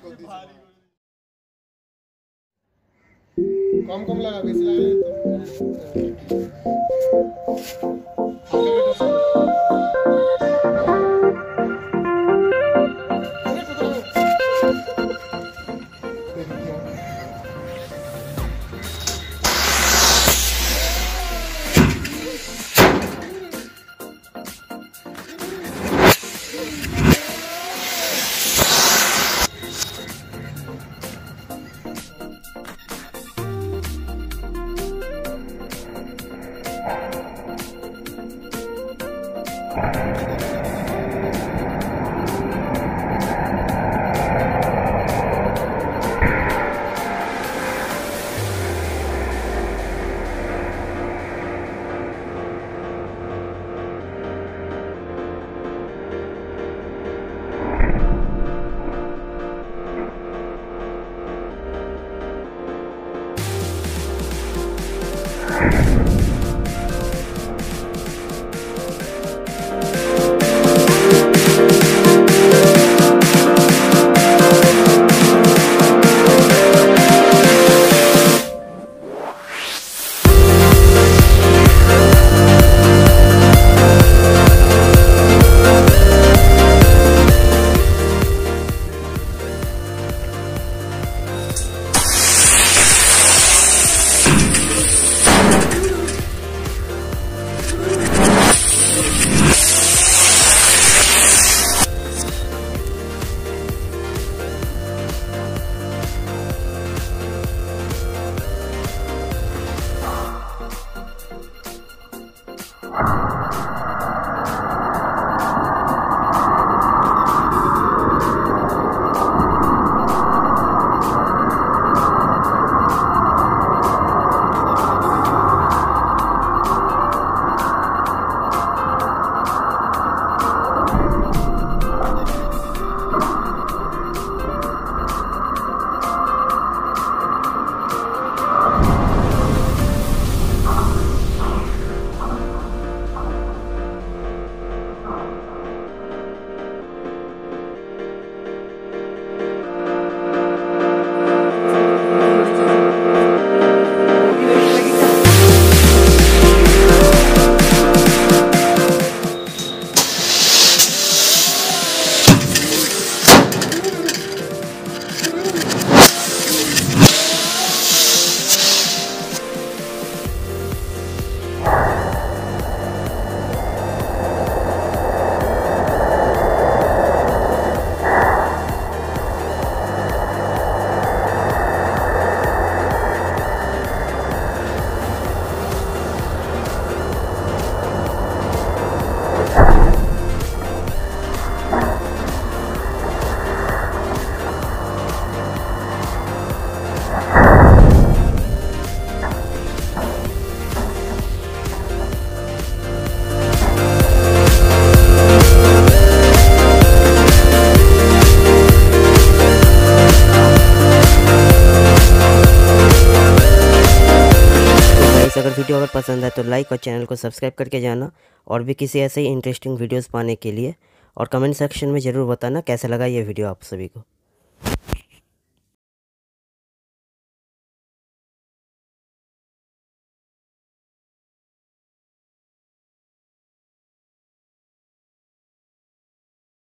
भारी कम कम लगा बेसी लगा वीडियो अगर पसंद है तो लाइक और चैनल को सब्सक्राइब करके जाना और भी किसी ऐसे ही इंटरेस्टिंग वीडियोस पाने के लिए। और कमेंट सेक्शन में ज़रूर बताना कैसा लगा ये वीडियो आप सभी को।